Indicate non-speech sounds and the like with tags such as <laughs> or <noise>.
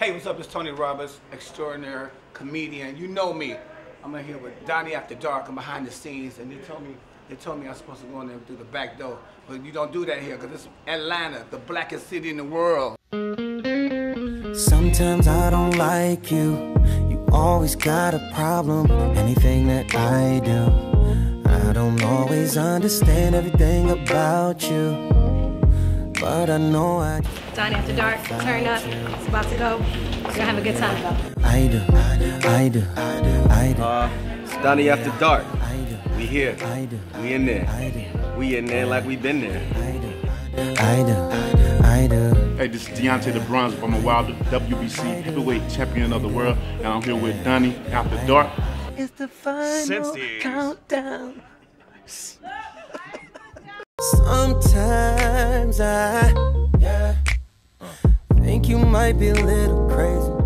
Hey, what's up? It's Tony Roberts, extraordinary comedian. You know me. I'm in here with Donnie After Dark. I'm behind the scenes, and they told me they told me I'm supposed to go in there through the back door, but you don't do that here because it's Atlanta, the blackest city in the world. Sometimes I don't like you. You always got a problem. Anything that I do, I don't always understand everything about you. But I know I. Donnie After Dark, turn up. It's about to go. We're gonna have a good time. I do, I do, I do, Uh, it's Donnie After Dark. I do, We here. I do, We in there. I do, We in there like we've been there. I do, I do, I do. Hey, this is Deontay the Bronze Bomber Wilder, WBC heavyweight champion of the world, and I'm here with Donnie After Dark. It's the final Sensitive. countdown. <laughs> Sometimes Yeah, think you might be a little crazy.